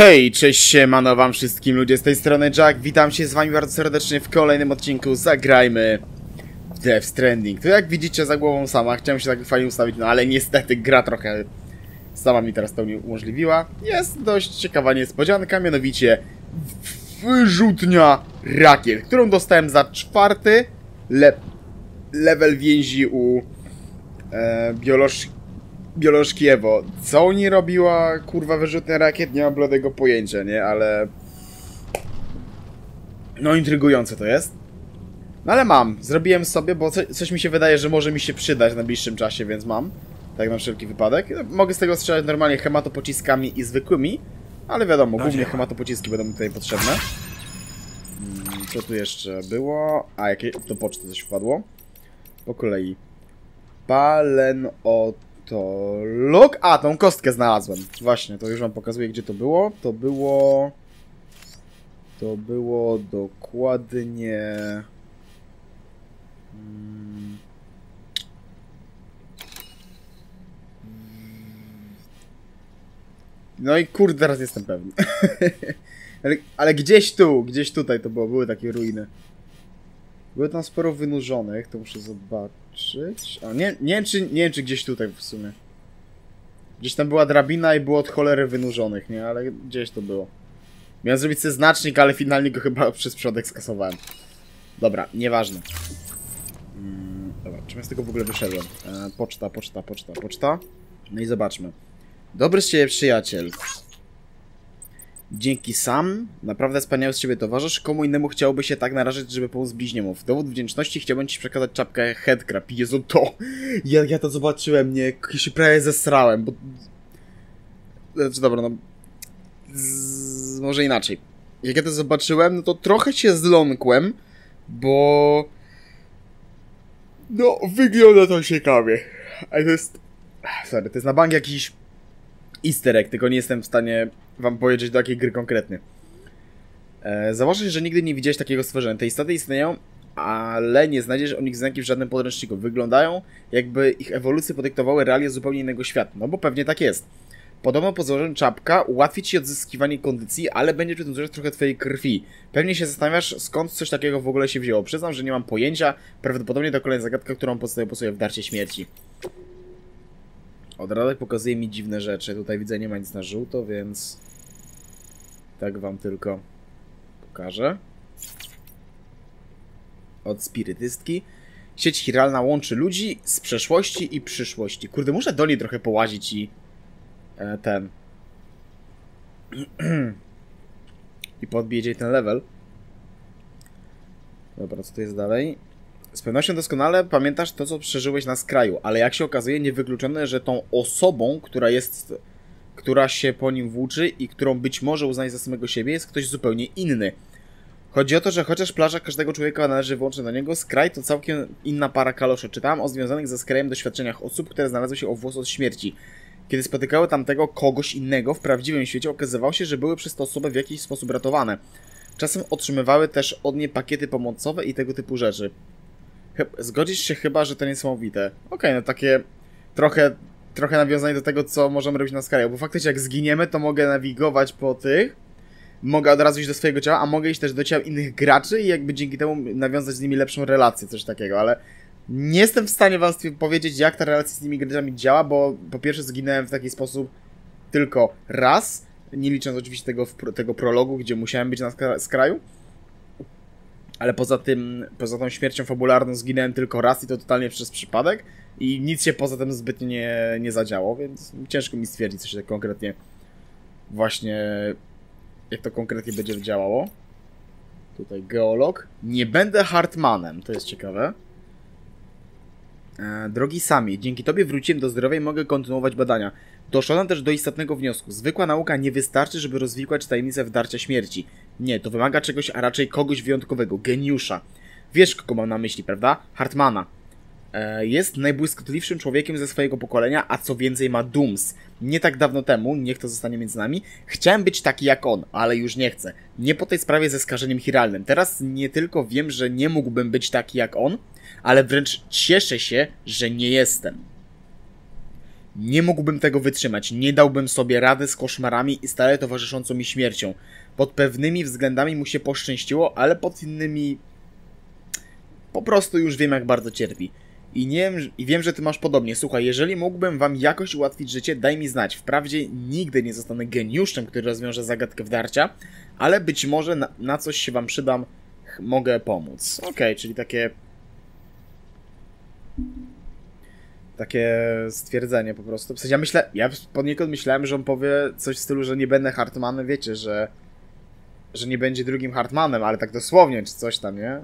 Hej, cześć siemano wam wszystkim ludzie z tej strony Jack, witam się z wami bardzo serdecznie w kolejnym odcinku Zagrajmy w Death Stranding. To jak widzicie za głową sama, chciałem się tak fajnie ustawić, no ale niestety gra trochę sama mi teraz to nie umożliwiła. Jest dość ciekawa niespodzianka, mianowicie wyrzutnia rakiet, którą dostałem za czwarty le level więzi u e, bioloż biolożki Ewo. Co oni robiła, kurwa, wyrzutnia rakiet? Nie mam bladego pojęcia, nie? Ale... No, intrygujące to jest. No ale mam. Zrobiłem sobie, bo co, coś mi się wydaje, że może mi się przydać w najbliższym czasie, więc mam. Tak na wszelki wypadek. Mogę z tego strzelać normalnie hematopociskami i zwykłymi, ale wiadomo, Do głównie hematopociski będą mi tutaj potrzebne. Mm, Co tu jeszcze było? A, jakie do poczty coś wpadło. Po kolei. Palenotolog. A, tą kostkę znalazłem. Właśnie, to już wam pokazuję, gdzie to było. To było... To było dokładnie... Mm. No i kurde, teraz jestem pewny. ale, ale gdzieś tu, gdzieś tutaj to było, były takie ruiny. Było tam sporo wynurzonych, to muszę zobaczyć. O, nie, nie, wiem, czy, nie wiem, czy gdzieś tutaj w sumie. Gdzieś tam była drabina i było od cholery wynurzonych, nie? Ale gdzieś to było. Miałem zrobić sobie znacznik, ale finalnie go chyba przez przodek skasowałem. Dobra, nieważne. Mm, dobra, czym ja z tego w ogóle wyszedłem? E, poczta, poczta, poczta, poczta. No i zobaczmy. Dobry z ciebie przyjaciel. Dzięki sam, naprawdę wspaniały z ciebie towarzysz. Komu innemu chciałoby się tak narażać, żeby pomóc bliźniemu. W dowód wdzięczności chciałbym ci przekazać czapkę headcrab. Jezu, to... Ja, ja to zobaczyłem, nie? Się prawie zesrałem, bo... Znaczy, dobra, no... Z... Może inaczej. Jak ja to zobaczyłem, no to trochę się zląkłem, bo... No, wygląda to ciekawie. Ale to jest... Sorry, to jest na bank jakiś easter egg, tylko nie jestem w stanie wam powiedzieć do jakiej gry konkretnie. E, że nigdy nie widziałeś takiego stworzenia. Te istoty istnieją, ale nie znajdziesz o nich znaki w żadnym podręczniku. Wyglądają, jakby ich ewolucje podyktowały realia zupełnie innego świata. No bo pewnie tak jest. Podobno po założeniu czapka ułatwi ci odzyskiwanie kondycji, ale będzie przy tym trochę twojej krwi. Pewnie się zastanawiasz, skąd coś takiego w ogóle się wzięło. Przyznam, że nie mam pojęcia. Prawdopodobnie to kolejna zagadka, którą podstawię po sobie w darcie śmierci. Od razu pokazuje mi dziwne rzeczy. Tutaj widzę, nie ma nic na żółto, więc... Tak wam tylko pokażę. Od spirytystki. Sieć chiralna łączy ludzi z przeszłości i przyszłości. Kurde, muszę do niej trochę połazić i... E, ten... I podbić jej ten level. Dobra, co tu jest dalej? Z pewnością doskonale pamiętasz to, co przeżyłeś na skraju, ale jak się okazuje, niewykluczone, że tą osobą, która jest, która się po nim włóczy i którą być może uznaje za samego siebie, jest ktoś zupełnie inny. Chodzi o to, że chociaż plaża każdego człowieka należy wyłącznie do niego, skraj to całkiem inna para kaloszy. Czytałem o związanych ze skrajem doświadczeniach osób, które znalazły się o włos od śmierci. Kiedy spotykały tamtego kogoś innego w prawdziwym świecie, okazywało się, że były przez tę osobę w jakiś sposób ratowane. Czasem otrzymywały też od niej pakiety pomocowe i tego typu rzeczy. Zgodzisz się chyba, że to niesamowite. Okej, no takie trochę, trochę nawiązanie do tego, co możemy robić na skraju, bo faktycznie jak zginiemy, to mogę nawigować po tych, mogę od razu iść do swojego ciała, a mogę iść też do ciał innych graczy i jakby dzięki temu nawiązać z nimi lepszą relację, coś takiego, ale nie jestem w stanie wam powiedzieć, jak ta relacja z tymi graczami działa, bo po pierwsze zginąłem w taki sposób tylko raz, nie licząc oczywiście tego, tego prologu, gdzie musiałem być na skra- skraju, ale poza tym, poza tą śmiercią fabularną zginąłem tylko raz i to totalnie przez przypadek i nic się poza tym zbytnio nie, nie zadziało, więc ciężko mi stwierdzić, co się tak konkretnie właśnie, jak to konkretnie będzie działało. Tutaj geolog. Nie będę Hartmanem, to jest ciekawe. E, drogi Sami, dzięki tobie wróciłem do zdrowia i mogę kontynuować badania. Doszedłem też do istotnego wniosku. Zwykła nauka nie wystarczy, żeby rozwikłać tajemnicę wdarcia śmierci. Nie, to wymaga czegoś, a raczej kogoś wyjątkowego, geniusza. Wiesz, kogo mam na myśli, prawda? Hartmana. E, jest najbłyskotliwszym człowiekiem ze swojego pokolenia, a co więcej ma Dooms. Nie tak dawno temu, niech to zostanie między nami, chciałem być taki jak on, ale już nie chcę. Nie po tej sprawie ze skażeniem chiralnym. Teraz nie tylko wiem, że nie mógłbym być taki jak on, ale wręcz cieszę się, że nie jestem. Nie mógłbym tego wytrzymać. Nie dałbym sobie rady z koszmarami i stale towarzyszącą mi śmiercią. Pod pewnymi względami mu się poszczęściło, ale pod innymi. Po prostu już wiem, jak bardzo cierpi. I, nie, I wiem, że ty masz podobnie. Słuchaj, jeżeli mógłbym wam jakoś ułatwić życie, daj mi znać. Wprawdzie nigdy nie zostanę geniuszem, który rozwiąże zagadkę wdarcia, ale być może na, na coś się wam przydam, mogę pomóc. Okej, okay, czyli takie takie stwierdzenie po prostu. W sensie ja myślę, ja poniekąd myślałem, że on powie coś w stylu, że nie będę Hartmanem, wiecie, że że nie będzie drugim Hartmanem, ale tak dosłownie, czy coś tam, nie?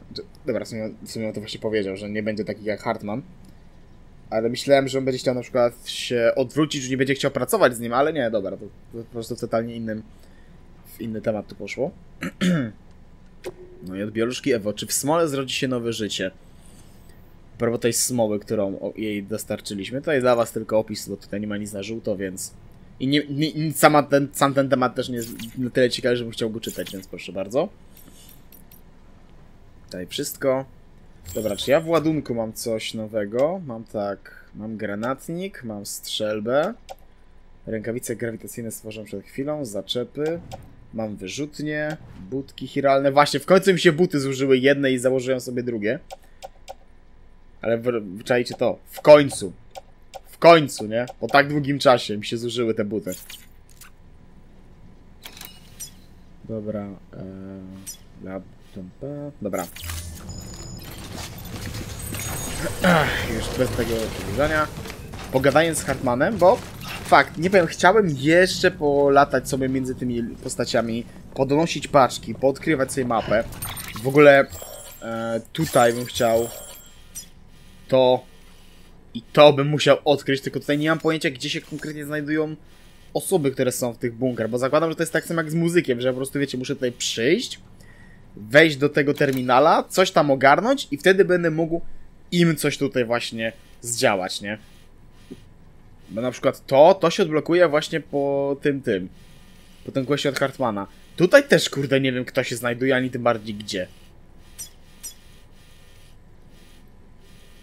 Dobra, w sumie, w sumie on to właśnie powiedział, że nie będzie taki jak Hartman. Ale myślałem, że on będzie chciał na przykład się odwrócić, że nie będzie chciał pracować z nim, ale nie, dobra, to, to po prostu w totalnie innym, w inny temat tu poszło. no i od bioluszki Ewo, czy w smole zrodzi się nowe życie? propos tej smoły, którą jej dostarczyliśmy. Jest dla was tylko opis, bo tutaj nie ma nic na żółto, więc... I nie, nie, sama ten, sam ten temat też nie jest na tyle ciekawy, żebym chciał go czytać, więc proszę bardzo. Tutaj wszystko. Dobra, czy ja w ładunku mam coś nowego? Mam tak, mam granatnik, mam strzelbę. Rękawice grawitacyjne stworzone przed chwilą, zaczepy. Mam wyrzutnie, budki chiralne. Właśnie, w końcu mi się buty zużyły jedne i założyłem sobie drugie. Ale wyczajcie to. W końcu. W końcu, nie? Po tak długim czasie mi się zużyły te buty. Dobra. Ee, dobra. Ach, już bez tego przedłużania. Pogadając z Hartmanem, bo fakt, nie wiem, chciałem jeszcze polatać sobie między tymi postaciami, podnosić paczki, podkrywać sobie mapę. W ogóle e, tutaj bym chciał to i to bym musiał odkryć, tylko tutaj nie mam pojęcia, gdzie się konkretnie znajdują osoby, które są w tych bunkrach, bo zakładam, że to jest tak samo jak z muzykiem, że po prostu, wiecie, muszę tutaj przyjść, wejść do tego terminala, coś tam ogarnąć i wtedy będę mógł im coś tutaj właśnie zdziałać, nie? Bo na przykład to, to się odblokuje właśnie po tym, tym. Po tym questie od Hartmana. Tutaj też, kurde, nie wiem, kto się znajduje, ani tym bardziej gdzie.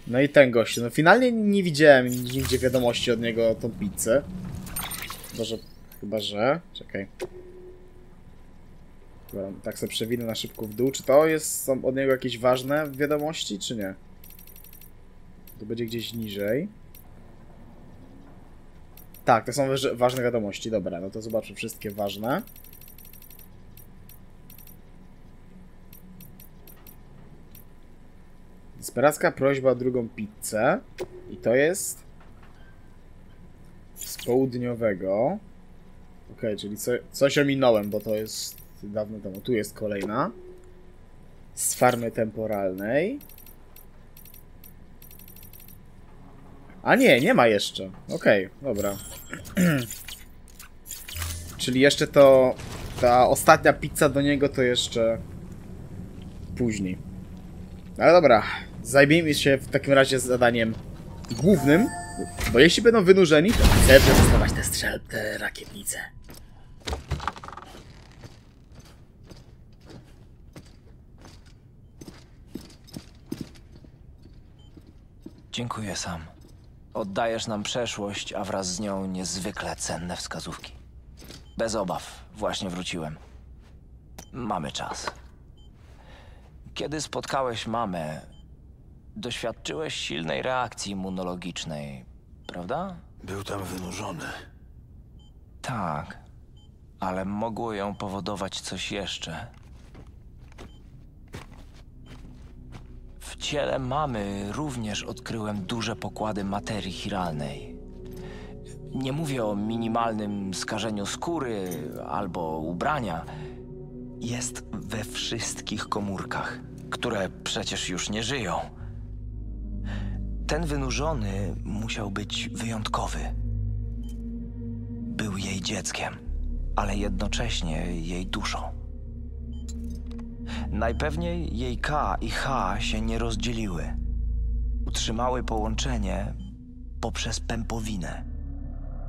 No i ten gościu. No finalnie nie widziałem nigdzie wiadomości od niego o tą pizzę. Chyba, że... Chyba, że... Czekaj. Tak sobie przewinę na szybko w dół. Czy to jest, są od niego jakieś ważne wiadomości, czy nie? To będzie gdzieś niżej. Tak, to są ważne wiadomości. Dobra, no to zobaczę wszystkie ważne. Desperacka prośba o drugą pizzę. I to jest... Z południowego. Ok, czyli co, coś ominąłem, bo to jest dawno temu. Tu jest kolejna. Z farmy temporalnej. A nie, nie ma jeszcze. Okay, dobra. Czyli jeszcze to... Ta ostatnia pizza do niego to jeszcze... Później. Ale dobra, zajmijmy się w takim razie zadaniem głównym, bo jeśli będą wynurzeni, to chcę przetestować te strzel, te rakietnice. Dziękuję sam. Oddajesz nam przeszłość, a wraz z nią niezwykle cenne wskazówki. Bez obaw, właśnie wróciłem. Mamy czas. Kiedy spotkałeś mamę, doświadczyłeś silnej reakcji immunologicznej, prawda? Był tam wynurzony. Tak, ale mogło ją powodować coś jeszcze. W ciele mamy również odkryłem duże pokłady materii chiralnej. Nie mówię o minimalnym skażeniu skóry albo ubrania jest we wszystkich komórkach, które przecież już nie żyją. Ten wynurzony musiał być wyjątkowy. Był jej dzieckiem, ale jednocześnie jej duszą. Najpewniej jej K i H się nie rozdzieliły. Utrzymały połączenie poprzez pępowinę.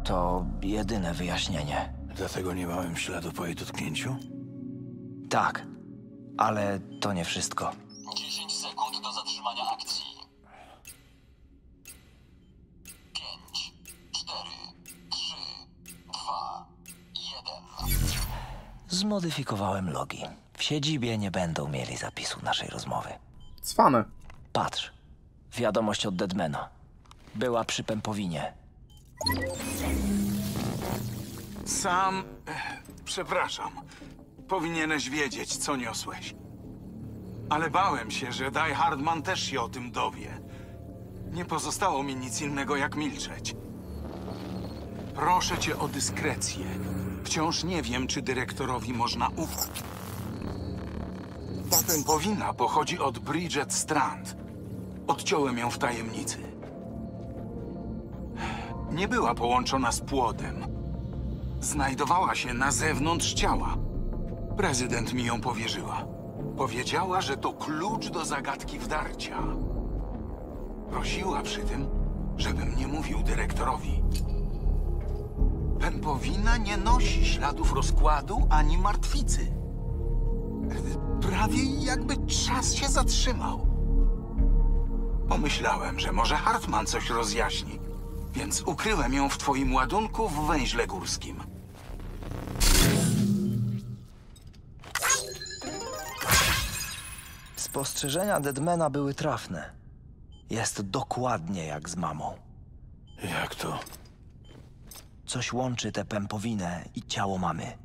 To jedyne wyjaśnienie. Dlatego nie małem śladu po jej dotknięciu? Tak, ale to nie wszystko. 10 sekund do zatrzymania akcji. Zmodyfikowałem logi. W siedzibie nie będą mieli zapisu naszej rozmowy. Cwane. Patrz. Wiadomość od Deadmana. Była przy pępowinie. Sam. Przepraszam. Powinieneś wiedzieć, co niosłeś. Ale bałem się, że Die Hardman też się o tym dowie. Nie pozostało mi nic innego, jak milczeć. Proszę cię o dyskrecję. Wciąż nie wiem, czy dyrektorowi można ufać. Ta pępowina pochodzi od Bridget Strand. Odciąłem ją w tajemnicy. Nie była połączona z płodem. Znajdowała się na zewnątrz ciała. Prezydent mi ją powierzyła. Powiedziała, że to klucz do zagadki wdarcia. Prosiła przy tym, żebym nie mówił dyrektorowi. Pępowina nie nosi śladów rozkładu ani martwicy. Prawie jakby czas się zatrzymał. Pomyślałem, że może Hartman coś rozjaśni, więc ukryłem ją w twoim ładunku w węźle górskim. Spostrzeżenia Deadmana były trafne. Jest dokładnie jak z mamą. Jak to? Coś łączy tę pępowinę i ciało mamy.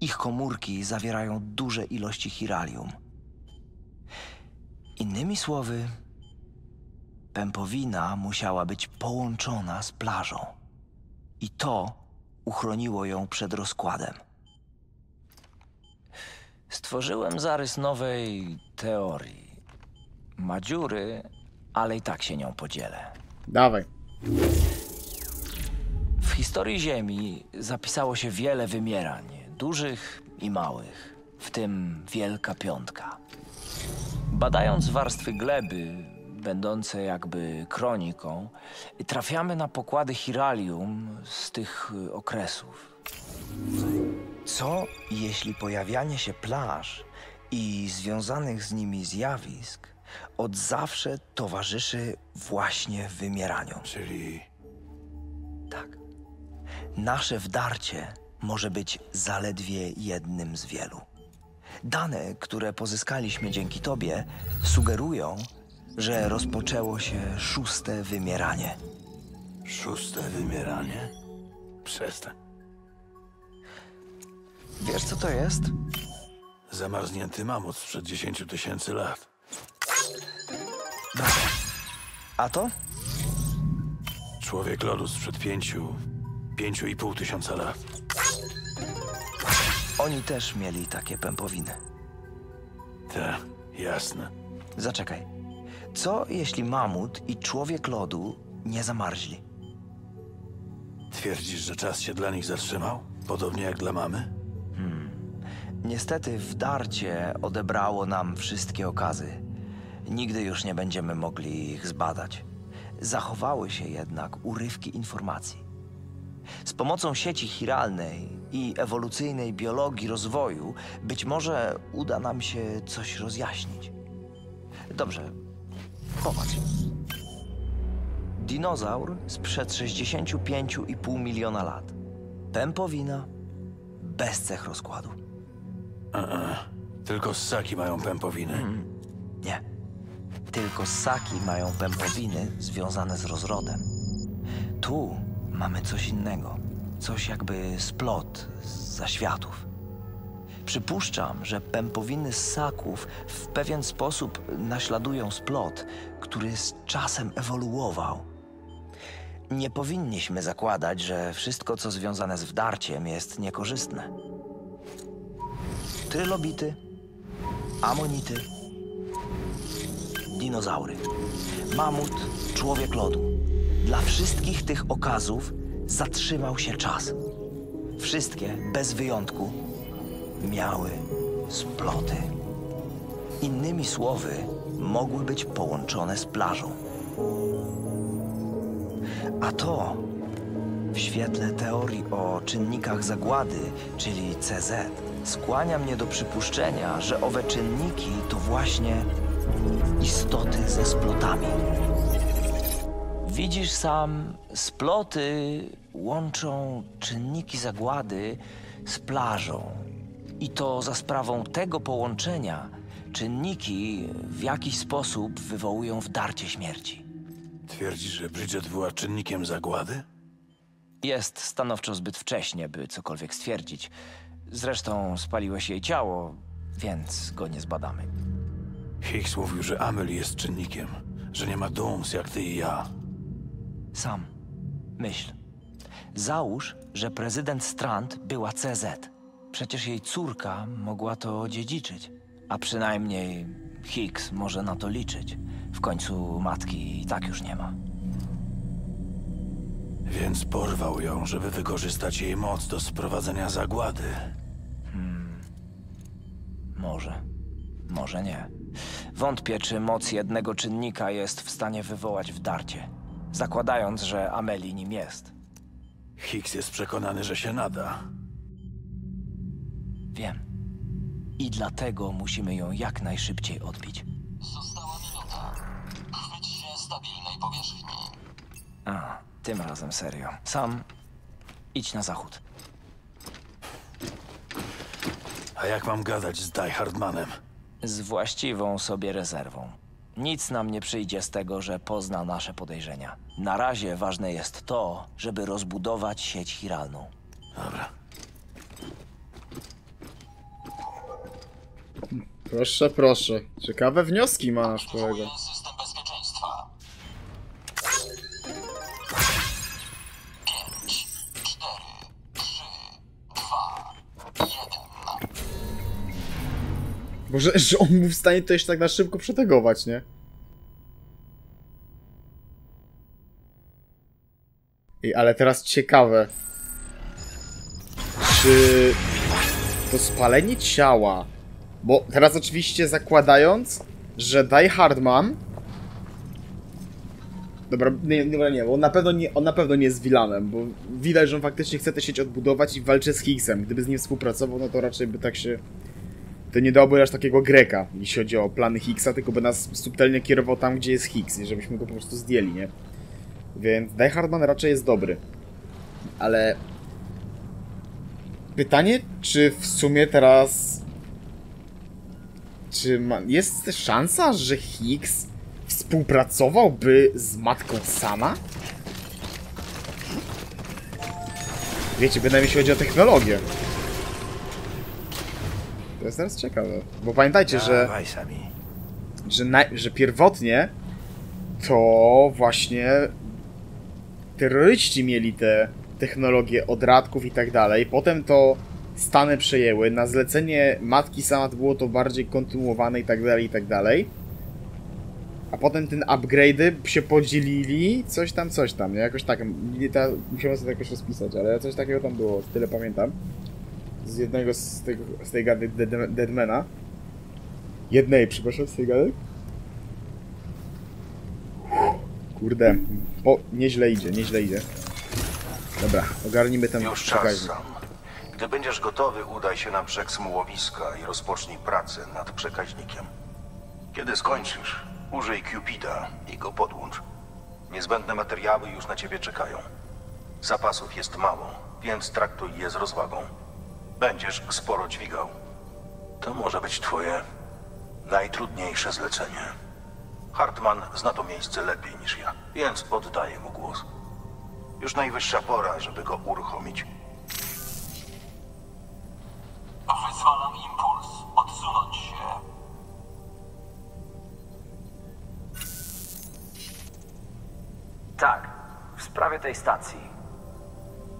Ich komórki zawierają duże ilości chiralium. Innymi słowy, pępowina musiała być połączona z plażą. I to uchroniło ją przed rozkładem. Stworzyłem zarys nowej teorii. Ma dziury, ale i tak się nią podzielę. Dawaj. W historii Ziemi zapisało się wiele wymierań, dużych i małych, w tym Wielka Piątka. Badając warstwy gleby, będące jakby kroniką, trafiamy na pokłady chiralium z tych okresów. Co jeśli pojawianie się plaż i związanych z nimi zjawisk od zawsze towarzyszy właśnie wymieraniu? Czyli Tak. Nasze wdarcie może być zaledwie jednym z wielu. Dane, które pozyskaliśmy dzięki Tobie, sugerują, że rozpoczęło się szóste wymieranie. szóste wymieranie? Przestań. Wiesz, co to jest? Zamarznięty mamut sprzed 10 tysięcy lat. A to? Człowiek lodu sprzed pięciu, pięciu i pół tysiąca lat. Oni też mieli takie pępowiny. Te, jasne. Zaczekaj. Co jeśli mamut i człowiek lodu nie zamarzli? Twierdzisz, że czas się dla nich zatrzymał? Podobnie jak dla mamy? Niestety wdarcie odebrało nam wszystkie okazy. Nigdy już nie będziemy mogli ich zbadać. Zachowały się jednak urywki informacji. Z pomocą sieci chiralnej i ewolucyjnej biologii rozwoju być może uda nam się coś rozjaśnić. Dobrze, popatrz. Dinozaur sprzed 65,5 miliona lat. Pępowina bez cech rozkładu. Tylko ssaki mają pępowiny. Nie. Tylko ssaki mają pępowiny związane z rozrodem. Tu mamy coś innego. Coś jakby splot z zaświatów. Przypuszczam, że pępowiny ssaków w pewien sposób naśladują splot, który z czasem ewoluował. Nie powinniśmy zakładać, że wszystko, co związane z wdarciem, jest niekorzystne. Trylobity, amonity, dinozaury, mamut, człowiek lodu. Dla wszystkich tych okazów zatrzymał się czas. Wszystkie, bez wyjątku, miały sploty. Innymi słowy, mogły być połączone z plażą. A to w świetle teorii o czynnikach zagłady, czyli CZ, skłania mnie do przypuszczenia, że owe czynniki to właśnie istoty ze splotami. Widzisz sam, sploty łączą czynniki zagłady z plażą. I to za sprawą tego połączenia czynniki w jakiś sposób wywołują wdarcie śmierci. Twierdzisz, że Bridget była czynnikiem zagłady? Jest stanowczo zbyt wcześnie, by cokolwiek stwierdzić. Zresztą spaliłeś jej ciało, więc go nie zbadamy. Hicks mówił, że Amelie jest czynnikiem, że nie ma Dooms jak ty i ja. Sam myśl. Załóż, że prezydent Strand była CZ. Przecież jej córka mogła to odziedziczyć. A przynajmniej Hicks może na to liczyć. W końcu matki i tak już nie ma. Więc porwał ją, żeby wykorzystać jej moc do sprowadzenia zagłady. Może, może nie. Wątpię, czy moc jednego czynnika jest w stanie wywołać wdarcie. Zakładając, że Amelie nim jest. Hicks jest przekonany, że się nada. Wiem. I dlatego musimy ją jak najszybciej odbić. Została minuta. Chwyć się stabilnej powierzchni. A, tym razem serio. Sam idź na zachód. A jak mam gadać z Die Hardmanem? Z właściwą sobie rezerwą. Nic nam nie przyjdzie z tego, że pozna nasze podejrzenia. Na razie ważne jest to, żeby rozbudować sieć chiralną. Dobra. Proszę, proszę. Ciekawe wnioski ma nasz Boże, że on był w stanie to jeszcze tak na szybko przetegować, nie? I ale teraz ciekawe. Czy to spalenie ciała. Bo teraz oczywiście zakładając, że Die Hardman. Dobra, nie, dobra, nie, bo on na pewno nie, on na pewno nie jest vilanem, bo widać, że on faktycznie chce tę sieć odbudować i walczy z Hicksem. Gdyby z nim współpracował, no to raczej by tak się to nie dałby aż takiego Greka, jeśli chodzi o plany Hicksa, tylko by nas subtelnie kierował tam, gdzie jest Hicks i żebyśmy go po prostu zdjęli, nie? Więc Die Hardman raczej jest dobry. Ale... Pytanie, czy w sumie teraz... Czy ma... jest szansa, że Hicks współpracowałby z matką Sama? Wiecie, bynajmniej jeśli chodzi o technologię. To jest teraz ciekawe. Bo pamiętajcie, że, że, na, że pierwotnie to właśnie terroryści mieli te technologie od radków i tak dalej. Potem to Stany przejęły. Na zlecenie matki Samad było to bardziej kontynuowane i tak dalej, i tak dalej. A potem ten upgrade'y się podzielili, coś tam, coś tam, nie? Jakoś tak, nie ta, musiałem sobie to jakoś rozpisać, ale coś takiego tam było, tyle pamiętam. Z jednego z, tego, z tej gady Dead- Deadmana. Jednej, przepraszam, z tej gady? Kurde, o, nieźle idzie, nieźle idzie. Dobra, ogarnijmy ten Już czas sam. Gdy będziesz gotowy, udaj się na brzeg Smułowiska i rozpocznij pracę nad przekaźnikiem. Kiedy skończysz, użyj Cupida i go podłącz. Niezbędne materiały już na ciebie czekają. Zapasów jest mało, więc traktuj je z rozwagą. Będziesz sporo dźwigał. To może być twoje najtrudniejsze zlecenie. Hartman zna to miejsce lepiej niż ja, więc oddaję mu głos. Już najwyższa pora, żeby go uruchomić. Wyzwalam impuls. Odsunąć się. Tak, w sprawie tej stacji.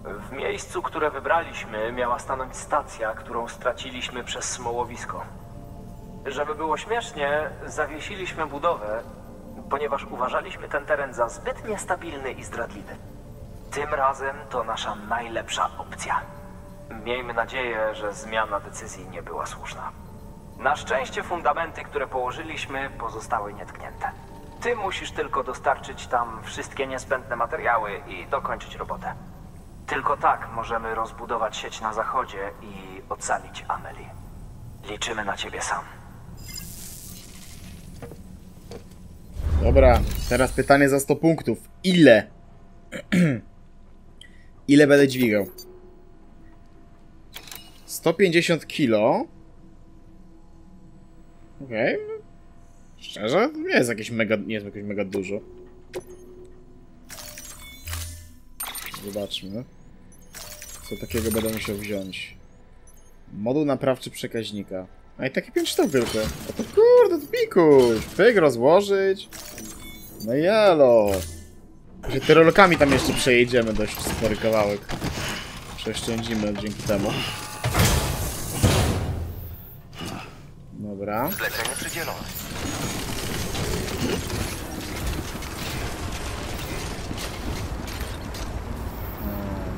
W miejscu, które wybraliśmy, miała stanąć stacja, którą straciliśmy przez smołowisko. Żeby było śmiesznie, zawiesiliśmy budowę, ponieważ uważaliśmy ten teren za zbyt niestabilny i zdradliwy. Tym razem to nasza najlepsza opcja. Miejmy nadzieję, że zmiana decyzji nie była słuszna. Na szczęście fundamenty, które położyliśmy, pozostały nietknięte. Ty musisz tylko dostarczyć tam wszystkie niezbędne materiały i dokończyć robotę. Tylko tak możemy rozbudować sieć na zachodzie i ocalić Amelie. Liczymy na ciebie sam. Dobra, teraz pytanie za 100 punktów. Ile? ile będę dźwigał. 150 kilo. Okej. Szczerze, nie jest jakieś mega, nie jest jakieś mega dużo. Zobaczmy. Co takiego będę musiał wziąć. Moduł naprawczy przekaźnika. A i takie 5 sztuk tylko. A to kurde, pikuś. Pyk rozłożyć. No jelo. Że tyrolkami tam jeszcze przejedziemy dość spory kawałek. Przeszczędzimy dzięki temu. Dobra. Zlecenie przydzielone.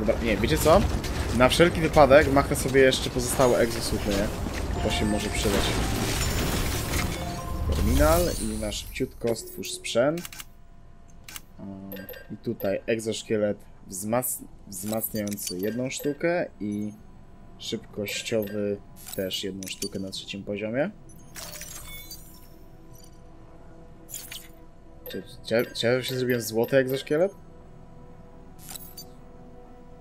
Dobra, nie, wiecie co? Na wszelki wypadek machnę sobie jeszcze pozostałe egzosupy, nie? To się może przydać. Terminal i nasz szybciutko stwórz sprzęt. I tutaj egzoszkielet wzmac wzmacniający jedną sztukę i szybkościowy też jedną sztukę na trzecim poziomie. Czy, czy, czy się zrobiłem złoty egzoszkielet?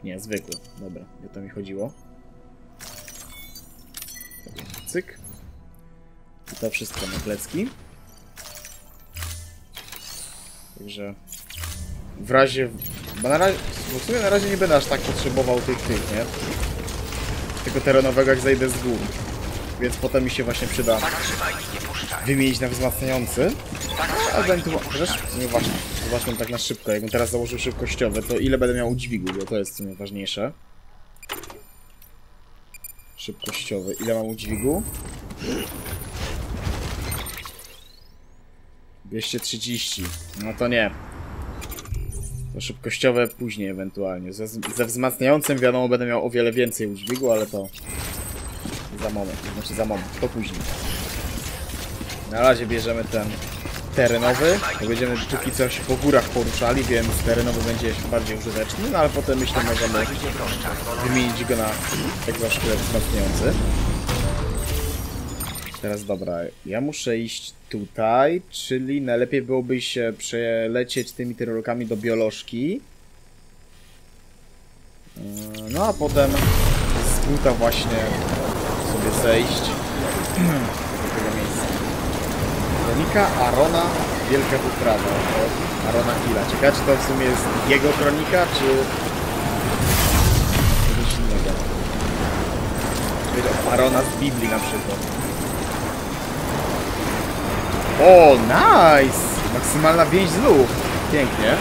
Nie, zwykły. Dobra, o to mi chodziło. Cyk. I to wszystko na plecki. Także w razie... Bo na razie... W sumie na razie nie będę aż tak potrzebował tych tych, nie? Tego terenowego jak zejdę z gór. Więc potem mi się właśnie przyda wymienić na wzmacniający. A ewentualnie... Chociaż, nie właśnie, zobaczmy tak na szybko. Jakbym teraz założył szybkościowe, to ile będę miał udźwigu, bo to jest w sumie ważniejsze. Szybkościowy. Ile mam udźwigu? 230. No to nie. To szybkościowe później ewentualnie. Ze, ze wzmacniającym wiadomo będę miał o wiele więcej udźwigu, ale to za moment. Znaczy za moment, to później. Na razie bierzemy ten terenowy. Będziemy póki co się po górach poruszali, więc terenowy będzie bardziej użyteczny, no ale potem myślę możemy wymienić go na egzoszkielet wzmacniający. Teraz dobra, ja muszę iść tutaj, czyli najlepiej byłoby się przelecieć tymi tyrolkami do biolożki. Yy, No a potem z buta właśnie sobie zejść. Kronika Arona Wielka Wyprawa od Arona Hilla. Ciekawe czy to w sumie jest jego kronika, czy czegoś innego. Arona z Biblii na przykład. O, nice! Maksymalna więź z lub. Pięknie.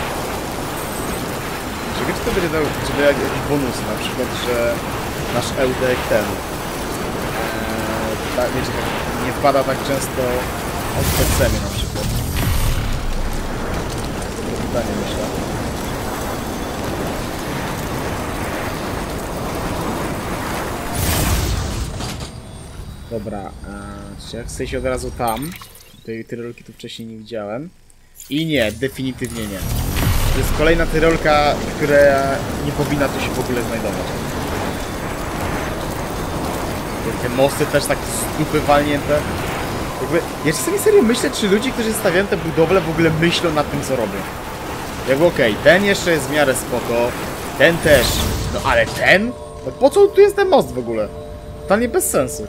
Ciekawe czy to będzie dał, czy daje jakieś bonusy, na przykład, że nasz ełdek ten Eee, tak, wiecie, tak, nie wpada tak często pecemy na przykład. Pytanie myślę. Dobra, eee, czy chcę iść od razu tam? Tej tyrolki tu wcześniej nie widziałem. I nie, definitywnie nie. To jest kolejna tyrolka, która nie powinna tu się w ogóle znajdować. Te mosty też tak z dupy walnięte. Jakby, ja czasami serio myślę, czy ludzie, którzy stawiają te budowle w ogóle myślą nad tym, co robią. Jakby okej, ten jeszcze jest w miarę spoko, ten też, no ale ten? No po co tu jest ten most w ogóle? Totalnie bez sensu.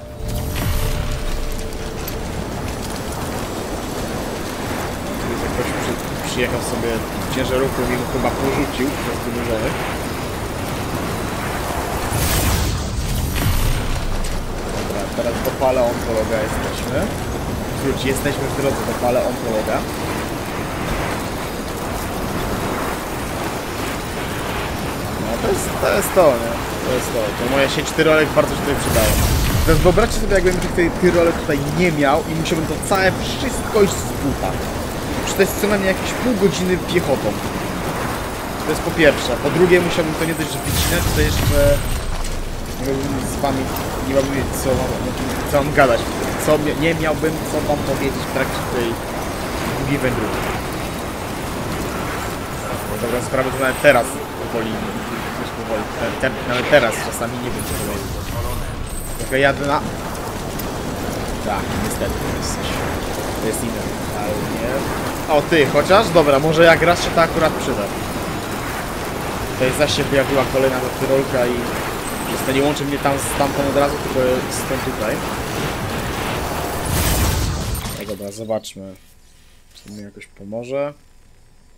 Jakoś przy, przyjechał sobie ciężarówką i go chyba porzucił przez wynurzony. Dobra, teraz do paleontologa jesteśmy. Wróć, jesteśmy w drodze do paleontologa. No to jest to, jest to nie? To jest to. To moja sieć tyrolek bardzo się tutaj przydaje. Teraz wyobraźcie sobie, jakbym tych tyrolek tutaj nie miał i musiałbym to całe wszystko iść z buta. Czy to jest co najmniej jakieś pół godziny piechotą. To jest po pierwsze. Po drugie musiałbym to nie dość, że wycinać, to jeszcze nie z wami, nie wiedzieć co mam, co mam gadać. Co, nie miałbym co wam powiedzieć w trakcie tej długiej wędrówki. No dobra, sprawy to nawet teraz powoli, już powoli, te, nawet teraz czasami nie wiem co powiedzieć. Trochę jadę na... Tak, niestety to jest coś. To jest inne, ale nie... O ty, chociaż? Dobra, może jak raz się to akurat przyda. Tutaj zaś się pojawiła kolejna ta tyrolka i to nie łączy mnie tam z tamtą od razu, tylko stąd tutaj. No dobra, zobaczmy. Czy mi jakoś pomoże?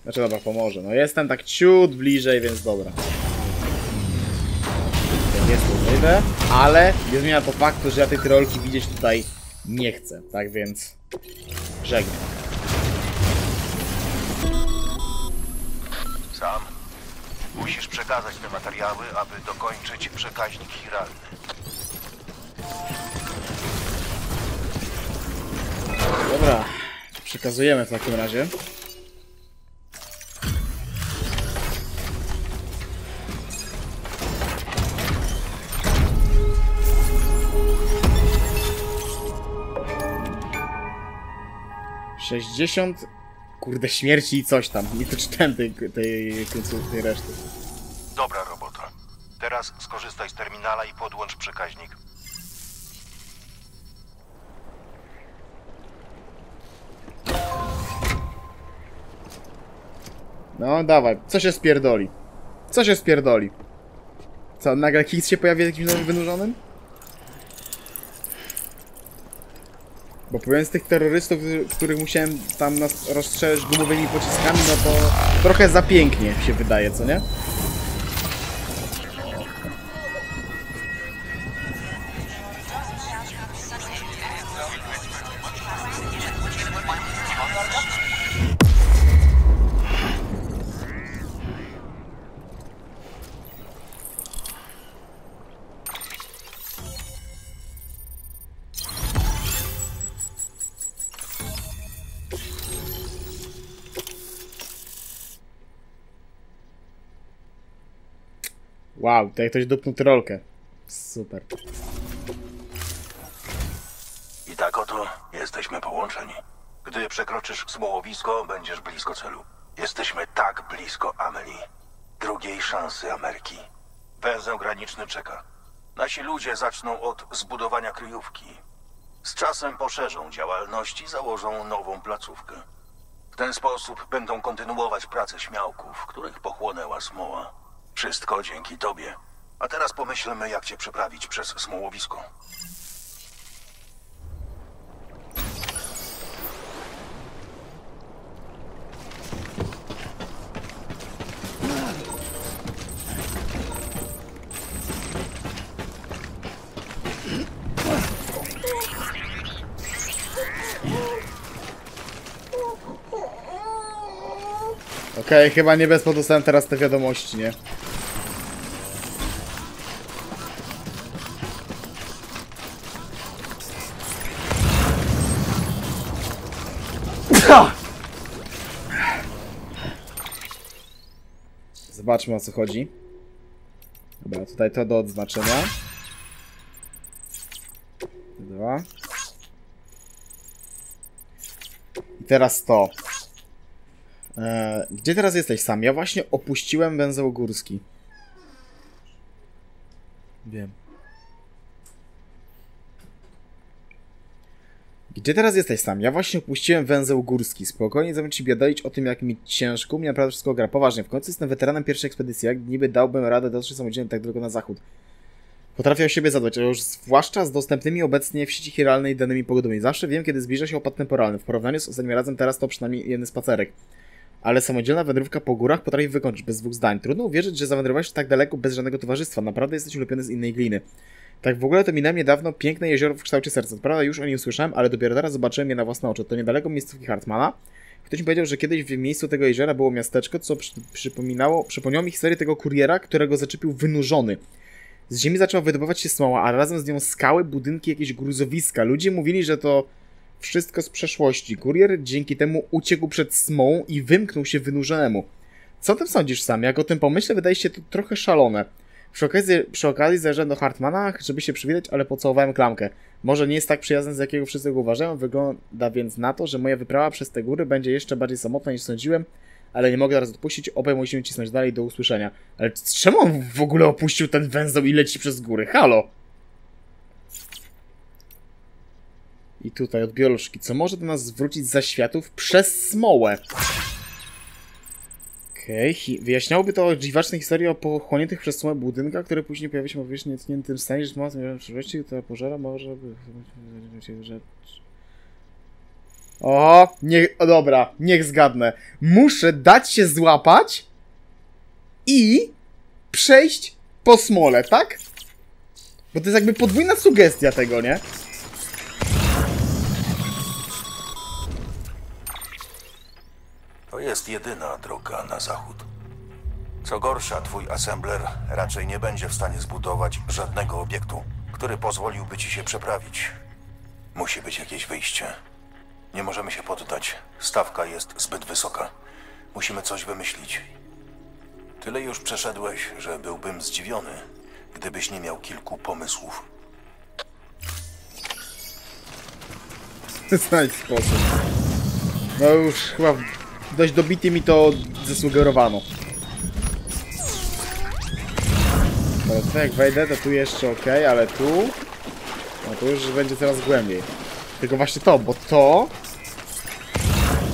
Znaczy dobra, pomoże. No jestem tak ciut bliżej, więc dobra. Jest, zejdę, ale nie zmienia to faktu, że ja tej tyrolki widzieć tutaj nie chcę. Tak więc żegnam. Sam, musisz przekazać te materiały, aby dokończyć przekaźnik chiralny. Dobra, przekazujemy w takim razie. Sześćdziesiąt kurde śmierci i coś tam. Nie przeczytałem tej, tej, końcówki, tej reszty. Dobra robota. Teraz skorzystaj z terminala i podłącz przekaźnik. No dawaj, co się spierdoli? Co się spierdoli? Co, nagle Higgs się pojawi jakimś nowym wynurzonym? Bo pomiędzy tych terrorystów, których musiałem tam nas rozstrzelać gumowymi pociskami, no to trochę za pięknie się wydaje, co nie? Wow, tutaj ktoś dupnął trolkę. Super. I tak oto jesteśmy połączeni. Gdy przekroczysz smołowisko, będziesz blisko celu. Jesteśmy tak blisko Amelie. Drugiej szansy Ameryki. Węzeł graniczny czeka. Nasi ludzie zaczną od zbudowania kryjówki. Z czasem poszerzą działalność i założą nową placówkę. W ten sposób będą kontynuować pracę śmiałków, których pochłonęła smoła. Wszystko dzięki tobie. A teraz pomyślmy, jak cię przeprawić przez smołowisko. Okej, chyba nie bez powodu teraz te wiadomości, nie? Zobaczmy o co chodzi. Dobra, tutaj to do odznaczenia. Dwa. I teraz to. E, gdzie teraz jesteś sam? Ja właśnie opuściłem węzeł górski. Wiem. Gdzie teraz jesteś sam? Ja właśnie opuściłem węzeł górski. Spokojnie zamiast ci biadolić o tym, jak mi ciężko. Mnie naprawdę wszystko gra. Poważnie, w końcu jestem weteranem pierwszej ekspedycji. Jak niby dałbym radę dotrzeć samodzielnie tak daleko na zachód. Potrafię o siebie zadbać, a już zwłaszcza z dostępnymi obecnie w sieci chiralnej danymi pogodowymi. Zawsze wiem, kiedy zbliża się opad temporalny. W porównaniu z ostatnim razem teraz to przynajmniej jeden spacerek. Ale samodzielna wędrówka po górach potrafi wykończyć bez dwóch zdań. Trudno uwierzyć, że zawędrowałeś tak daleko bez żadnego towarzystwa. Naprawdę jesteś ulepiony z innej gliny. Tak w ogóle to minęło niedawno piękne jezioro w kształcie serca. Prawda już o nim słyszałem, ale dopiero teraz zobaczyłem je na własne oczy. To niedaleko miejscówki Hartmana. Ktoś mi powiedział, że kiedyś w miejscu tego jeziora było miasteczko, co przy, przypominało, przypomniało mi historię tego kuriera, którego zaczepił wynurzony. Z ziemi zaczęła wydobywać się smoła, a razem z nią skały, budynki, jakieś gruzowiska. Ludzie mówili, że to wszystko z przeszłości. Kurier dzięki temu uciekł przed smołą i wymknął się wynurzonemu. Co o tym sądzisz sam? Jak o tym pomyślę, wydaje się to trochę szalone. Przy okazji, przy okazji zajrzałem do Hartmana, żeby się przywitać, ale pocałowałem klamkę. Może nie jest tak przyjazny, z jakiego wszyscy go uważają, wygląda więc na to, że moja wyprawa przez te góry będzie jeszcze bardziej samotna niż sądziłem, ale nie mogę teraz odpuścić, obaj musimy cisnąć dalej do usłyszenia. Ale czemu on w ogóle opuścił ten węzeł i leci przez góry? Halo! I tutaj od biolożki. Co może do nas zwrócić za światów przez smołę? Okej, hi- wyjaśniałoby to dziwaczne historie o pochłoniętych przez słomę budynkach, które później pojawiły się w powierzchni nietkniętym stanie, że tłumaczą w przyszłości, która pożera może... że- O, niech, o dobra, niech zgadnę. Muszę dać się złapać i przejść po smole, tak? Bo to jest jakby podwójna sugestia tego, nie? To jest jedyna droga na zachód. Co gorsza, twój assembler raczej nie będzie w stanie zbudować żadnego obiektu, który pozwoliłby ci się przeprawić. Musi być jakieś wyjście. Nie możemy się poddać. Stawka jest zbyt wysoka. Musimy coś wymyślić. Tyle już przeszedłeś, że byłbym zdziwiony, gdybyś nie miał kilku pomysłów. Znajdź sposób. No już chyba dość dobity mi to zasugerowano. Dobra, tutaj jak wejdę, to tu jeszcze ok, ale tu... No tu już będzie coraz głębiej. Tylko właśnie to, bo to...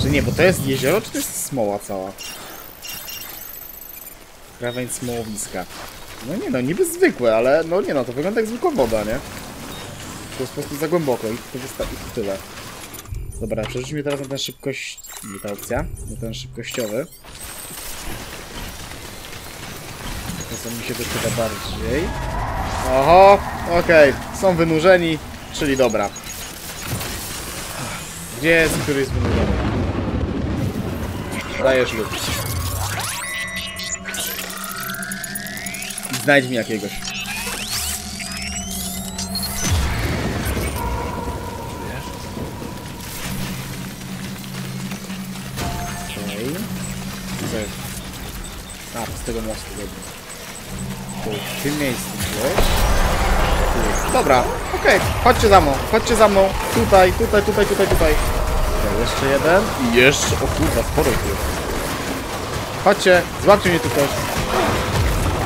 Czy nie, bo to jest jezioro, czy to jest smoła cała? Krawędź smołowiska. No nie no, niby zwykłe, ale no nie no, to wygląda jak zwykła woda, nie? To jest po prostu za głęboko i to wystarczy tyle. Dobra, przerzućmy teraz na ten szybkość... Nie ta opcja, na ten szybkościowy. To co mi się chyba bardziej. Oho, okej, są wynurzeni, czyli dobra. Gdzie jest, który jest wynurzony? Dajesz lub. Znajdź mi jakiegoś. A, z tego mostu dobra. Tu, w tym miejscu. Tu. Dobra, okej, chodźcie za mną, chodźcie za mną. Tutaj, tutaj, tutaj, tutaj, tutaj. Okay, jeszcze jeden. I jeszcze, o kurwa, sporo tu jest. Chodźcie, złapcie mnie tu ktoś.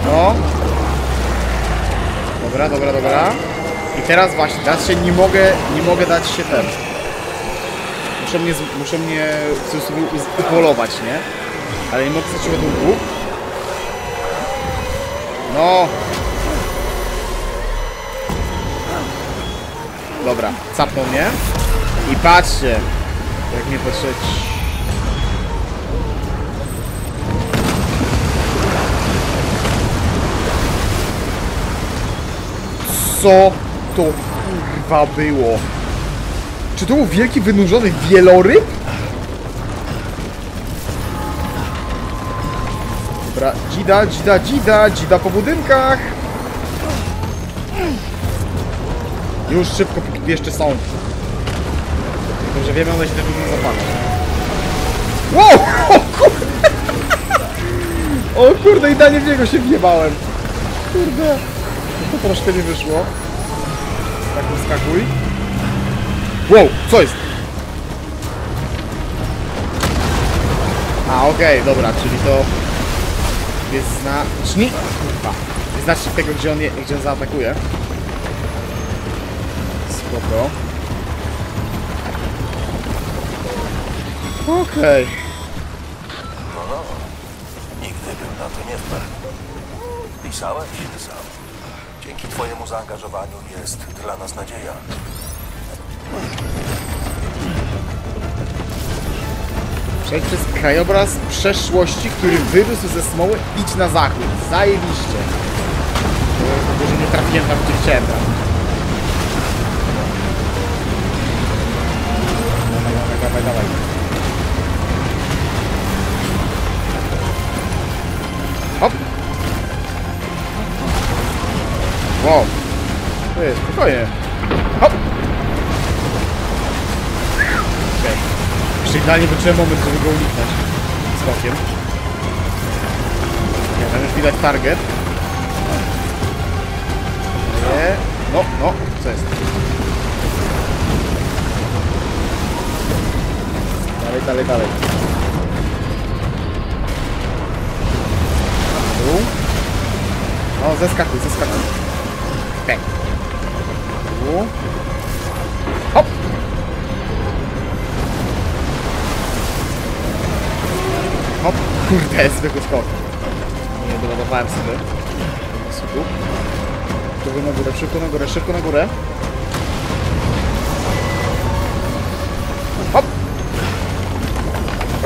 No. Dobra, dobra, dobra. I teraz właśnie, teraz się nie mogę, nie mogę dać się ten. Muszę mnie, muszę mnie w cudzysłowie upolować, nie? Ale nie mogę się według Bóg. No. Dobra, capnął mnie. I patrzcie, jak mnie potrzeć. Co to kurwa było? Czy to był wielki wynurzony wieloryb? Dzida, dzida, dzida, dzida po budynkach. Już szybko, póki jeszcze są. Tylko, że wiemy, one się też będą zapalać. Wow! O kurde! O kurde, idealnie w niego się wjebałem. Kurde. No to troszkę nie wyszło. Tak, wyskakuj. Wow, co jest? A, okej, dobra, czyli to jest znacznik. Kurwa. Jest znacznik tego, gdzie on, je, gdzie on zaatakuje. Spoko. Okej. No, no. Nigdy bym na to nie wpadł. Pisałeś sam. Dzięki twojemu zaangażowaniu jest dla nas nadzieja. Przejdź przez krajobraz przeszłości, który wyrósł ze smoły, idź na zachód. Zajebiście. Może nie trafiłem tam, gdzie chciałem dawaj, dawaj, dawaj. Hop! Wow. To jest, spokojnie. Hop! Jeszcze idealnie wyczułem moment, żeby go uniknąć. Skokiem. Nie, tam już widać target. Nie. No, no, co jest? Dalej, dalej, dalej. Tu. No, zeskakuj, zeskakuj. Okej. Tu. Kurde, zwykły skok. Nie doładowałem sobie. Super. Szybko na górę, szybko na górę, szybko na górę. Hop!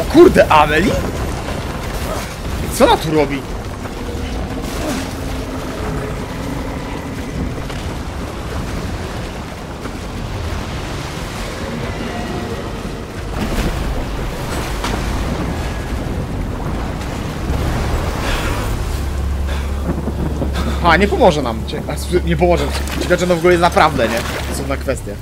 O kurde, Amelie? Co ona tu robi? A, nie pomoże nam. A, Nie pomoże. Ciekawe, czy to w ogóle jest naprawdę, nie? Cudna kwestia.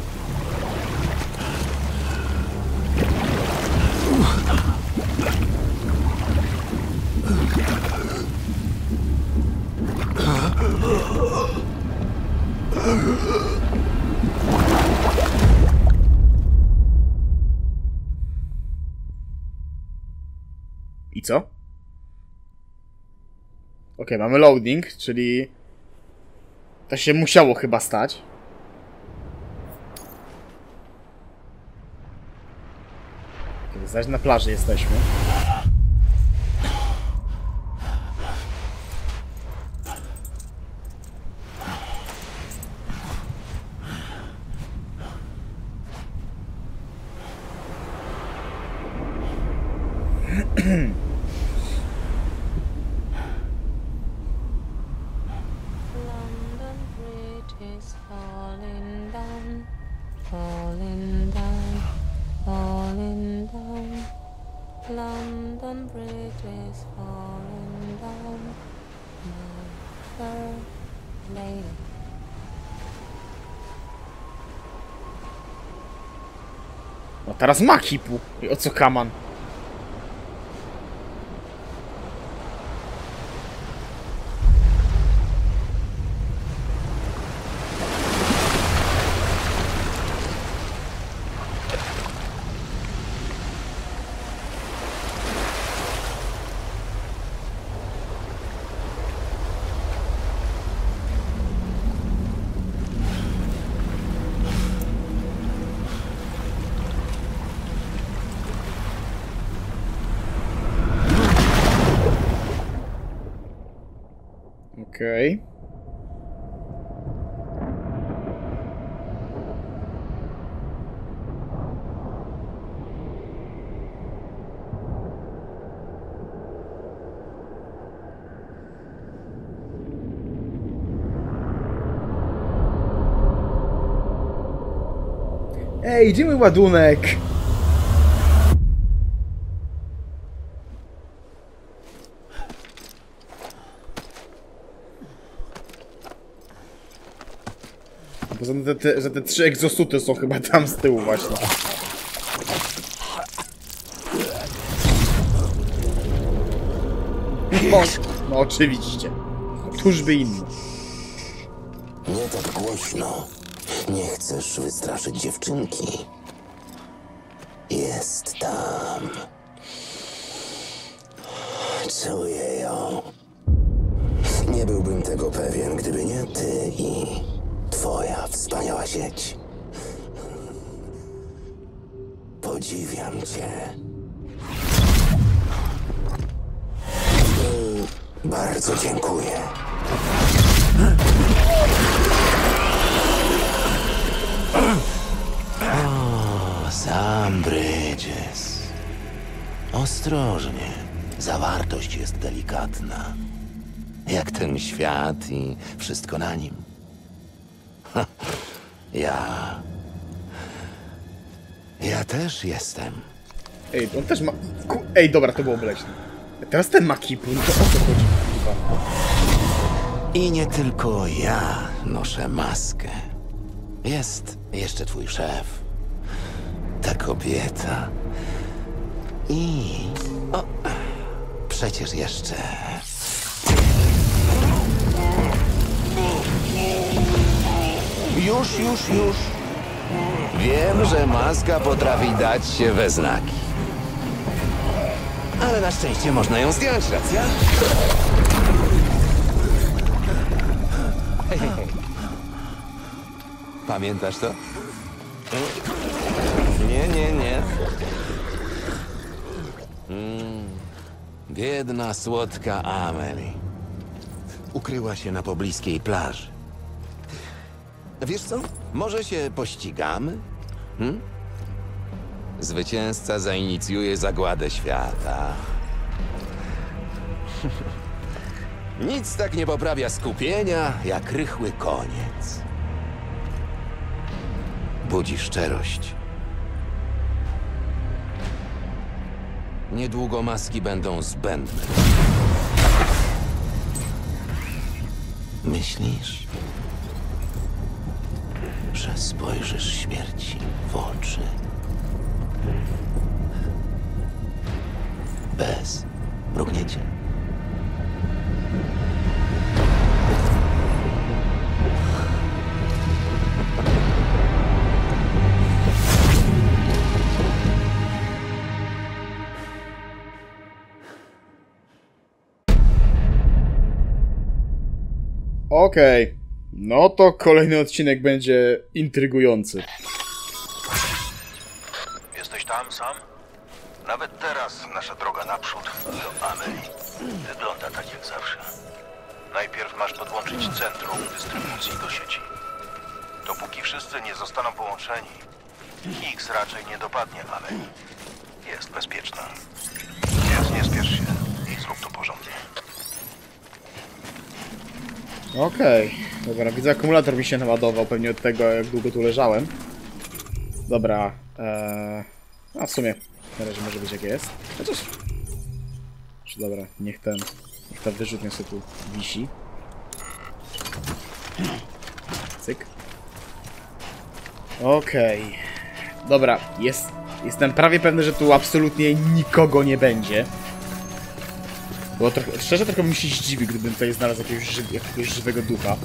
I co? Okej, mamy loading, czyli to się musiało chyba stać. Zaś na plaży jesteśmy. Is falling down. No teraz ma kipu. I o co kaman? Okej. Ej, gdzie ładunek? Te, te, że te trzy egzosuty są chyba tam z tyłu właśnie. No, no oczywiście. Któż by inny? Nie tak głośno. Nie chcesz wystraszyć dziewczynki. Jest tam. Czuję ją. Nie byłbym tego pewien, gdyby nie ty i twoja wspaniała sieć. Podziwiam cię. Bardzo dziękuję. O, sam Bridges. Ostrożnie. Zawartość jest delikatna. Jak ten świat i wszystko na nim. Ja. Ja też jestem. Ej, on też ma... Ku... Ej, dobra, to było obleśne. Teraz ten ma kipu, no to o co chodzi? Kurwa. I nie tylko ja noszę maskę. Jest jeszcze twój szef. Ta kobieta. I. O, przecież jeszcze. Już, już, już. Wiem, że maska potrafi dać się we znaki. Ale na szczęście można ją zdjąć, racja? Pamiętasz to? Nie, nie, nie. Mm. Biedna, słodka Amelie. Ukryła się na pobliskiej plaży. Wiesz co? Może się pościgamy? Hm? Zwycięzca zainicjuje zagładę świata. Nic tak nie poprawia skupienia, jak rychły koniec. Budzi szczerość. Niedługo maski będą zbędne. Myślisz, że spojrzysz śmierci w oczy? Bez mrugnięcia. Okej. No to kolejny odcinek będzie intrygujący. Jesteś tam sam? Nawet teraz nasza droga naprzód do Amelie wygląda tak jak zawsze. Najpierw masz podłączyć centrum dystrybucji do sieci. Dopóki wszyscy nie zostaną połączeni, Higgs raczej nie dopadnie Amelie. Jest bezpieczna. Więc nie spiesz się i zrób to porządnie. Okej. Dobra, widzę akumulator mi się naładował, pewnie od tego jak długo tu leżałem. Dobra. Eee... A w sumie, na razie może być jak jest. Chociaż... Czy Dobra, niech ten... Niech ta wyrzutnia sobie tu wisi. Cyk. Okej. Dobra, jest... Jestem prawie pewny, że tu absolutnie nikogo nie będzie. Bo trochę, szczerze trochę bym się zdziwił, gdybym tutaj znalazł jakiegoś, ży jakiegoś żywego ducha.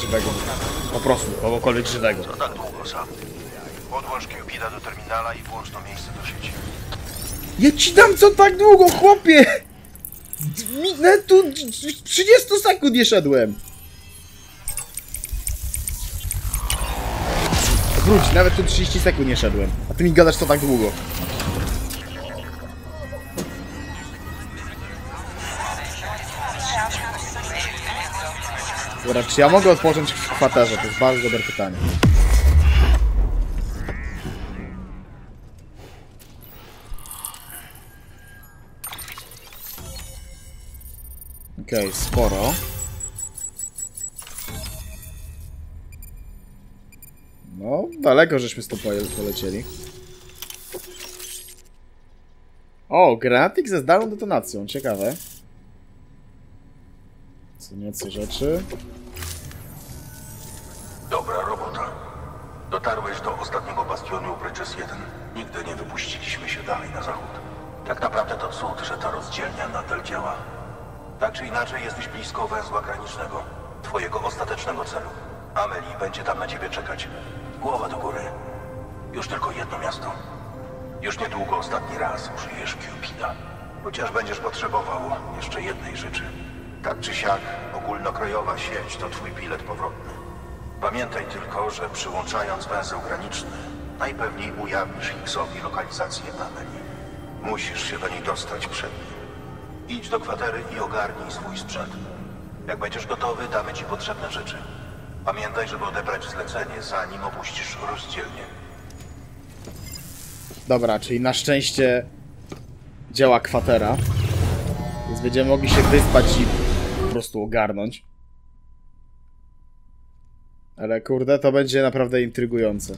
Żywego. Po prostu, kogokolwiek żywego. To tak długo sam. Podłącz Cupida do terminala i włącz to miejsce do sieci. Ja ci dam co tak długo, chłopie! Mi, nawet tu 30 sekund nie szedłem. Wróć, nawet tu 30 sekund nie szedłem. A ty mi gadasz co tak długo. Dobra, czy ja mogę odpocząć w kwaterze? To jest bardzo dobre pytanie. Okej, sporo. No, daleko żeśmy z poje- polecieli. O, granatik ze zdalną detonacją, ciekawe. Co nieco rzeczy. Dobra robota. Dotarłeś do ostatniego bastionu Bridges 1. Nigdy nie wypuściliśmy się dalej na zachód. Tak naprawdę to cud, że ta rozdzielnia nadal działa. Tak czy inaczej jesteś blisko węzła granicznego. Twojego ostatecznego celu. Amelie będzie tam na ciebie czekać. Głowa do góry. Już tylko jedno miasto. Już niedługo ostatni raz użyjesz Cupida. Chociaż będziesz potrzebował jeszcze jednej rzeczy. Tak czy siak, ogólnokrajowa sieć to twój bilet powrotny. Pamiętaj tylko, że przyłączając węzeł graniczny, najpewniej ujawnisz Higgsowi lokalizację Amelie. Musisz się do niej dostać przed nim. Idź do kwatery i ogarnij swój sprzęt. Jak będziesz gotowy, damy ci potrzebne rzeczy. Pamiętaj, żeby odebrać zlecenie, zanim opuścisz rozdzielnię. Dobra, czyli na szczęście działa kwatera. Więc będziemy mogli się wyspać i prostu ogarnąć. Ale kurde, to będzie naprawdę intrygujące.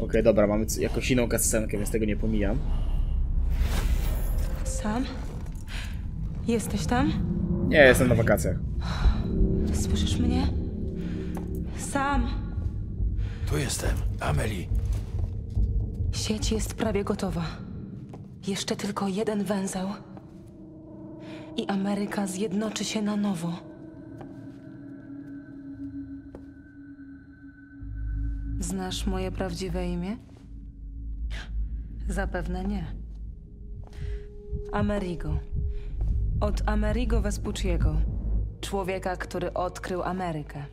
Okej, dobra, mamy jakąś inną cutscenkę, więc tego nie pomijam. Sam? Jesteś tam? Nie, jestem na wakacjach. Słyszysz mnie? Sam! Tu jestem, Amelie. Sieć jest prawie gotowa. Jeszcze tylko jeden węzeł. I Ameryka zjednoczy się na nowo. Znasz moje prawdziwe imię? Zapewne nie. Amerigo. Od Amerigo Vespucciego. Człowieka, który odkrył Amerykę.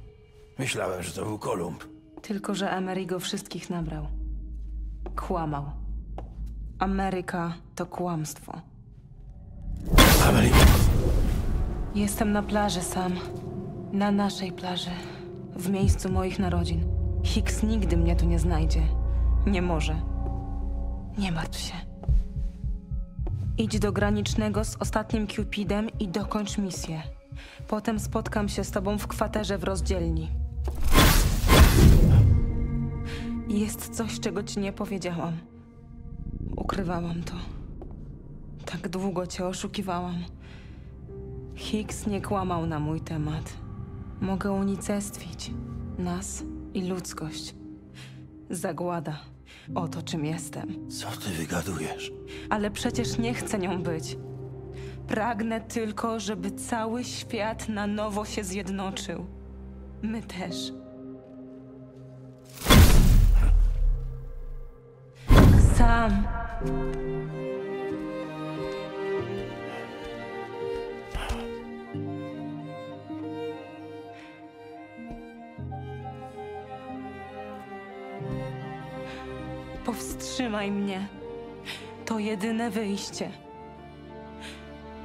Myślałem, że to był Kolumb. Tylko, że Amerigo wszystkich nabrał. Kłamał. Ameryka to kłamstwo. Jestem na plaży sam. Na naszej plaży. W miejscu moich narodzin. Hicks nigdy mnie tu nie znajdzie. Nie może. Nie martw się. Idź do granicznego z ostatnim Cupidem i dokończ misję. Potem spotkam się z tobą w kwaterze w rozdzielni. Jest coś, czego ci nie powiedziałam. Ukrywałam to. Tak długo cię oszukiwałam. Hicks nie kłamał na mój temat. Mogę unicestwić nas i ludzkość. Zagłada. Oto czym jestem. co ty wygadujesz? Ale przecież nie chcę nią być. Pragnę tylko, żeby cały świat na nowo się zjednoczył. My też. Sam. Powstrzymaj mnie. To jedyne wyjście.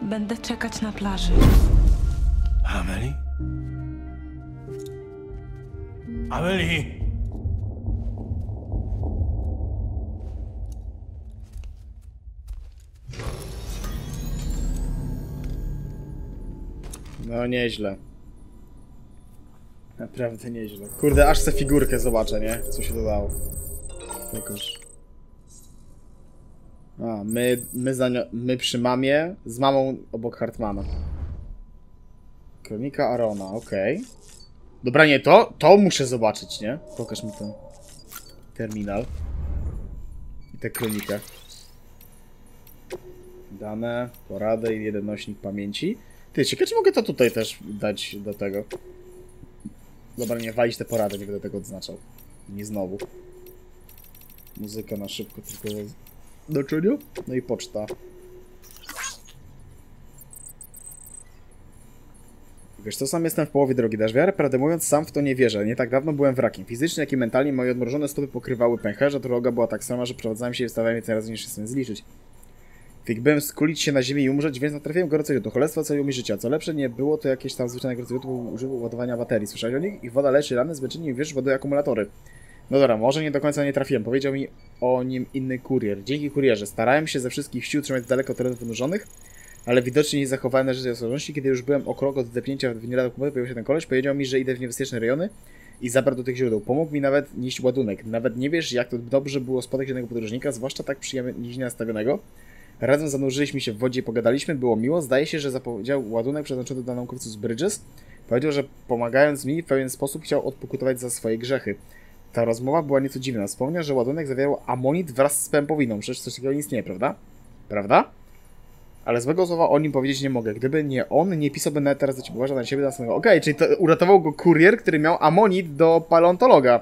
Będę czekać na plaży. Amelie? Amelie! No nieźle. Naprawdę nieźle. Kurde, aż tę figurkę zobaczę, nie? Co się dodało. Pokaż. A, my, my, za my przy mamie, z mamą obok Hartmana. Kronika Arona, okej. Dobra, nie, to, to muszę zobaczyć, nie? Pokaż mi ten terminal. I tę kronikę. Dane, poradę i jeden nośnik pamięci. Ty, ciekawe czy mogę to tutaj też dać do tego. Dobra, nie walić te porady, nie będę tego odznaczał. Nie znowu. Muzyka na szybko tylko do czyniu. No i poczta. Wiesz co, sam jestem w połowie drogi, dasz wiarę? Prawdę mówiąc, sam w to nie wierzę. Nie tak dawno byłem wrakiem. Fizycznie, jak i mentalnie moje odmrożone stopy pokrywały pęcherze, droga była tak sama, że prowadzałem się i wstawałem więcej razy niż jestem zliczyć. Byłem skulić się na ziemi i umrzeć, więc natrafiłem gorącego do cholerstwa całego mi życia. Co lepsze, nie było to jakieś tam zwyczajne gorącego, to używał ładowania baterii. Słyszałeś o nich? Ich woda leczy rany, zmęczenie i wiesz, ładuje akumulatory. No dobra, może nie do końca nie trafiłem. Powiedział mi o nim inny kurier. Dzięki kurierze. Starałem się ze wszystkich sił trzymać daleko terenów wynurzonych, ale widocznie nie zachowałem należytej ostrożności. Kiedy już byłem o krok od zdepnięcia w nieradach dokumentu, pojawił się ten koleś, powiedział mi, że idę w niebezpieczne rejony i zabrał do tych źródeł. Pomógł mi nawet nieść ładunek. Nawet nie wiesz, jak to dobrze było spotkać jednego podróżnika, zwłaszcza tak przyjemnie nastawionego. Razem zanurzyliśmy się w wodzie i pogadaliśmy, było miło. Zdaje się, że zapowiedział ładunek przeznaczony dla naukowców z Bridges. Powiedział, że pomagając mi w pewien sposób chciał odpokutować za swoje grzechy. Ta rozmowa była nieco dziwna. Wspomniał, że ładunek zawierał amonit wraz z pępowiną. Przecież coś takiego nie istnieje, prawda? Prawda? Ale złego słowa o nim powiedzieć nie mogę. Gdyby nie on, nie pisałby nawet teraz do ciebie. Na siebie następnego. Okej, czyli to uratował go kurier, który miał amonit do paleontologa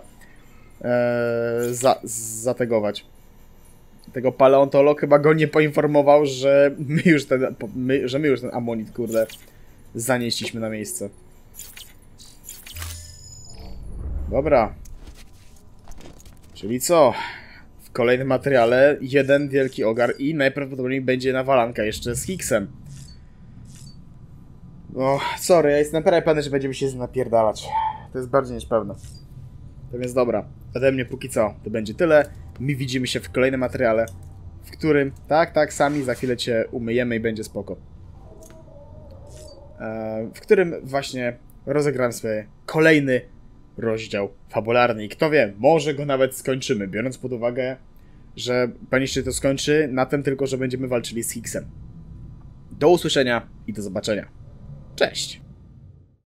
eee, za, zategować tego paleontolog chyba go nie poinformował, że my już ten, my, że my już ten amonit, kurde, zanieśliśmy na miejsce. Dobra. Czyli co? W kolejnym materiale jeden wielki ogar i najprawdopodobniej będzie nawalanka jeszcze z Hicksem. No, sorry, ja jestem prawie pewny, że będziemy się z napierdalać. To jest bardziej niż pewne. To więc dobra, ode mnie póki co to będzie tyle. My widzimy się w kolejnym materiale, w którym, tak, tak, sami za chwilę cię umyjemy i będzie spoko. E, w którym właśnie rozegram sobie kolejny rozdział fabularny i kto wie, może go nawet skończymy, biorąc pod uwagę, że paniszczy to skończy na tym tylko, że będziemy walczyli z Hicksem. Do usłyszenia i do zobaczenia. Cześć!